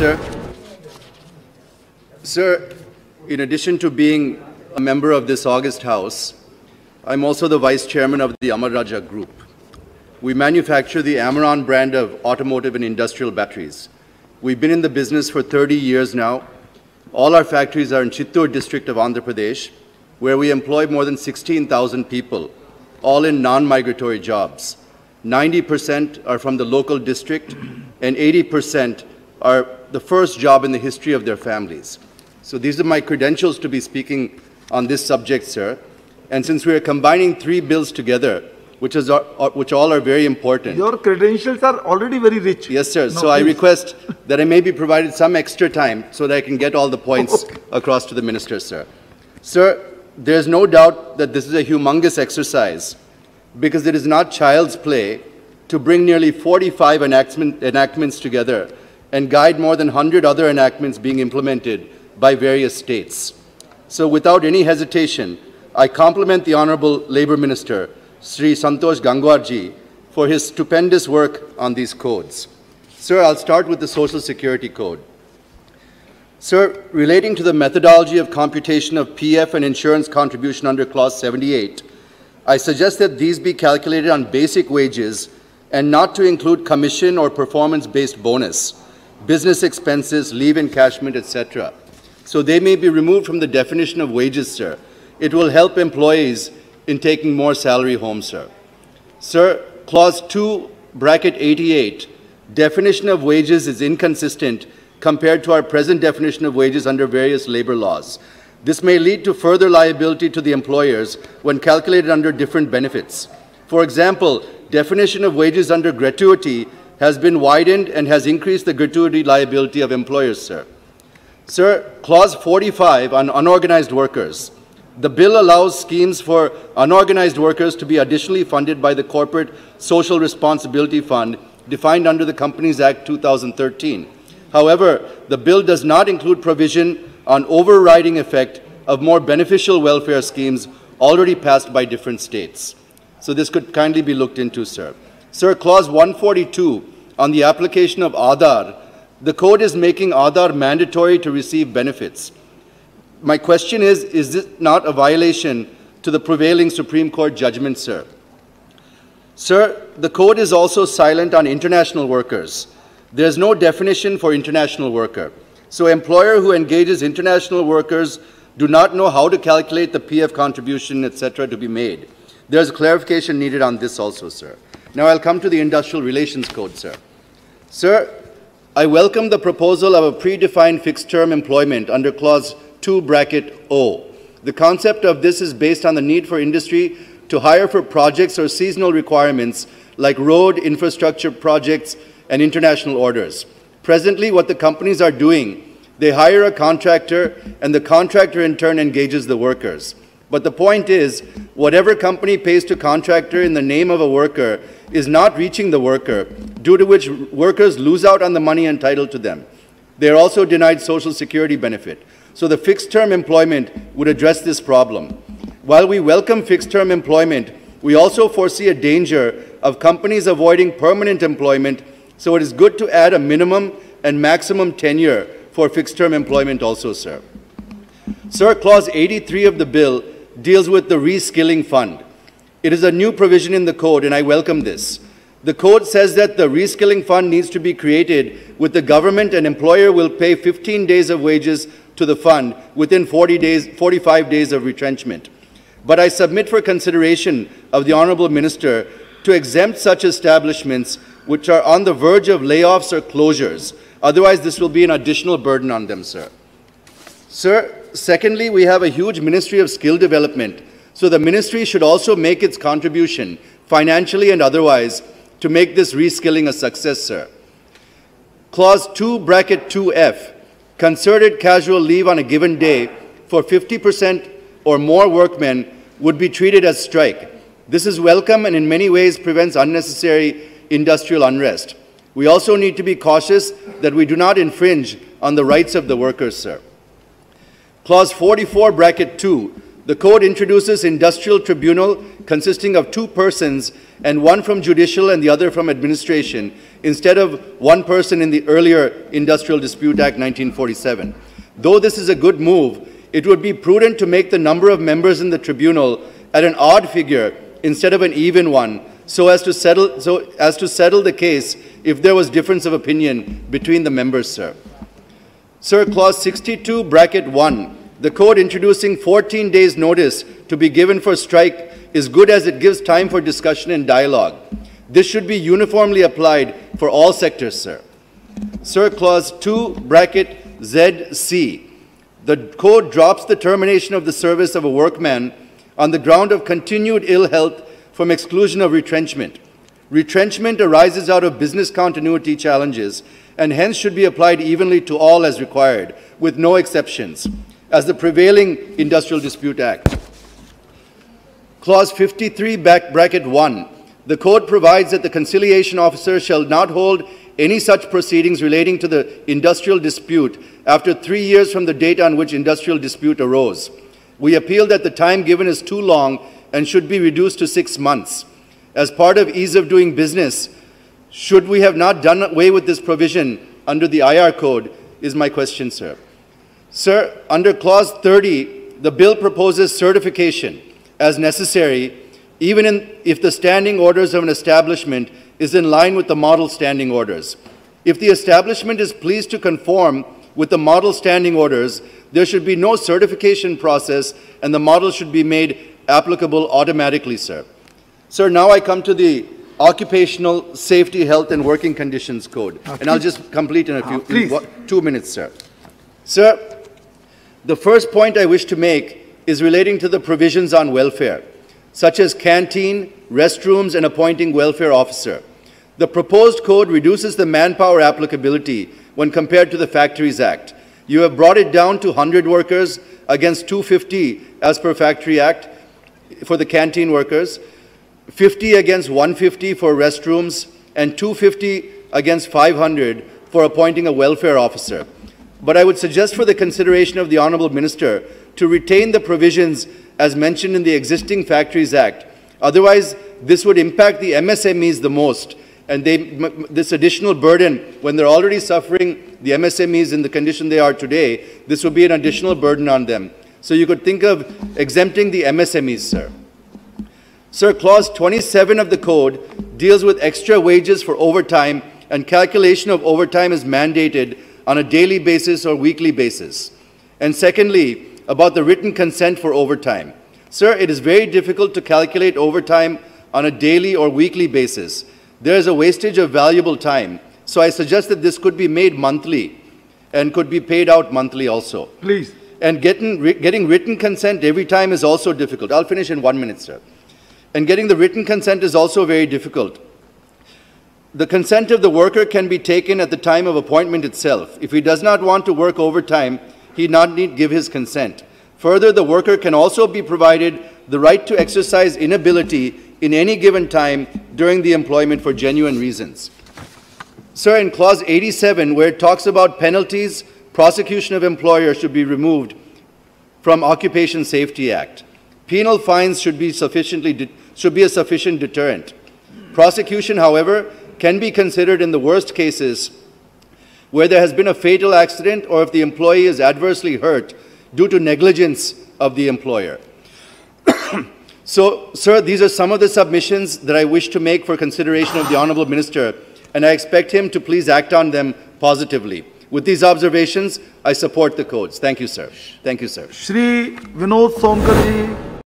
sir. Sir, in addition to being a member of this August House, I'm also the vice chairman of the Amara Raja Group. We manufacture the Amaron brand of automotive and industrial batteries. We've been in the business for 30 years now. All our factories are in Chittoor district of Andhra Pradesh, where we employ more than 16,000 people, all in non-migratory jobs. 90% are from the local district, and 80% are the first job in the history of their families. So these are my credentials to be speaking on this subject, sir. And since we are combining three bills together, which, is, uh, which all are very important. Your credentials are already very rich. Yes, sir. No, so I request that I may be provided some extra time so that I can get all the points across to the minister, sir. Sir, there's no doubt that this is a humongous exercise because it is not child's play to bring nearly 45 enactment, enactments together and guide more than 100 other enactments being implemented by various states. So without any hesitation, I compliment the Honorable Labour Minister, Sri Santosh Gangwarji, for his stupendous work on these codes. Sir, I'll start with the Social Security Code. Sir, relating to the methodology of computation of PF and insurance contribution under Clause 78, I suggest that these be calculated on basic wages and not to include commission or performance-based bonus, business expenses, leave encashment, etc. So they may be removed from the definition of wages, sir. It will help employees in taking more salary home, sir. Sir, Clause 2, bracket 88, definition of wages is inconsistent compared to our present definition of wages under various labor laws. This may lead to further liability to the employers when calculated under different benefits. For example, definition of wages under gratuity has been widened and has increased the gratuity liability of employers, sir. Sir, Clause 45 on unorganized workers. The bill allows schemes for unorganized workers to be additionally funded by the Corporate Social Responsibility Fund defined under the Companies Act 2013. However, the bill does not include provision on overriding effect of more beneficial welfare schemes already passed by different states. So this could kindly be looked into, sir. Sir, Clause 142 on the application of Aadhaar, the code is making Aadhaar mandatory to receive benefits. My question is, is this not a violation to the prevailing Supreme Court judgment, sir? Sir, the code is also silent on international workers. There's no definition for international worker. So employer who engages international workers do not know how to calculate the PF contribution, etc., to be made. There's clarification needed on this also, sir. Now I'll come to the Industrial Relations Code, sir. Sir, I welcome the proposal of a predefined fixed-term employment under Clause 2 bracket O. The concept of this is based on the need for industry to hire for projects or seasonal requirements like road infrastructure projects and international orders. Presently, what the companies are doing, they hire a contractor and the contractor in turn engages the workers. But the point is, whatever company pays to contractor in the name of a worker is not reaching the worker, due to which workers lose out on the money entitled to them. They are also denied social security benefit. So the fixed term employment would address this problem. While we welcome fixed term employment, we also foresee a danger of companies avoiding permanent employment, so it is good to add a minimum and maximum tenure for fixed term employment also, sir. Sir, Clause 83 of the bill deals with the reskilling fund. It is a new provision in the code, and I welcome this. The code says that the reskilling fund needs to be created with the government and employer will pay 15 days of wages to the fund within 40 days, 45 days of retrenchment. But I submit for consideration of the Honorable Minister to exempt such establishments which are on the verge of layoffs or closures. Otherwise, this will be an additional burden on them, sir. Sir, secondly, we have a huge Ministry of Skill Development. So the ministry should also make its contribution, financially and otherwise, to make this reskilling a success, sir. Clause 2, bracket 2F, concerted casual leave on a given day for 50% or more workmen would be treated as strike. This is welcome and in many ways prevents unnecessary industrial unrest. We also need to be cautious that we do not infringe on the rights of the workers, sir. Clause 44, bracket 2, the code introduces industrial tribunal consisting of two persons and one from judicial and the other from administration, instead of one person in the earlier Industrial Dispute Act 1947. Though this is a good move, it would be prudent to make the number of members in the tribunal at an odd figure instead of an even one, so as to settle, so as to settle the case if there was difference of opinion between the members, sir. Sir, clause 62, bracket 1, the code introducing 14 days notice to be given for strike is good as it gives time for discussion and dialogue. This should be uniformly applied for all sectors, sir. Sir, clause 2, bracket ZC, the code drops the termination of the service of a workman on the ground of continued ill health from exclusion of retrenchment. Retrenchment arises out of business continuity challenges and hence should be applied evenly to all as required, with no exceptions, as the prevailing Industrial Dispute Act. Clause 53, bracket 1. The code provides that the conciliation officer shall not hold any such proceedings relating to the industrial dispute after three years from the date on which industrial dispute arose. We appeal that the time given is too long and should be reduced to six months. As part of ease of doing business, should we have not done away with this provision under the IR code is my question, sir. Sir, under clause 30, the bill proposes certification as necessary even in, if the standing orders of an establishment is in line with the model standing orders. If the establishment is pleased to conform with the model standing orders, there should be no certification process and the model should be made applicable automatically, sir. Sir, now I come to the Occupational Safety, Health and Working Conditions Code. Uh, and I'll just complete in a few, Uh, in what- two minutes, sir. Sir, the first point I wish to make is relating to the provisions on welfare, such as canteen, restrooms, and appointing welfare officer. The proposed code reduces the manpower applicability when compared to the Factories Act. You have brought it down to 100 workers against 250 as per Factory Act for the canteen workers, 50 against 150 for restrooms, and 250 against 500 for appointing a welfare officer. But I would suggest for the consideration of the Honorable Minister to retain the provisions as mentioned in the existing Factories Act. Otherwise, this would impact the MSMEs the most, and they, this additional burden, when they're already suffering, the MSMEs in the condition they are today, this would be an additional burden on them. So you could think of exempting the MSMEs, sir. Sir, clause 27 of the code deals with extra wages for overtime and calculation of overtime is mandated on a daily basis or weekly basis. And secondly, about the written consent for overtime. Sir, it is very difficult to calculate overtime on a daily or weekly basis. There is a wastage of valuable time. So I suggest that this could be made monthly and could be paid out monthly also. Please. And getting, getting written consent every time is also difficult. I'll finish in one minute, sir. And getting the written consent is also very difficult. The consent of the worker can be taken at the time of appointment itself. If he does not want to work overtime, he not need give his consent. Further, the worker can also be provided the right to exercise inability in any given time during the employment for genuine reasons. Sir, in clause 87, where it talks about penalties, prosecution of employer should be removed from Occupation Safety Act. Penal fines should be sufficiently should be a sufficient deterrent. Prosecution, however, can be considered in the worst cases where there has been a fatal accident or if the employee is adversely hurt due to negligence of the employer. So, sir, these are some of the submissions that I wish to make for consideration of the Honorable Minister, and I expect him to please act on them positively. With these observations, I support the codes. Thank you, sir. Thank you, sir. Shri Vinod Sonkar ji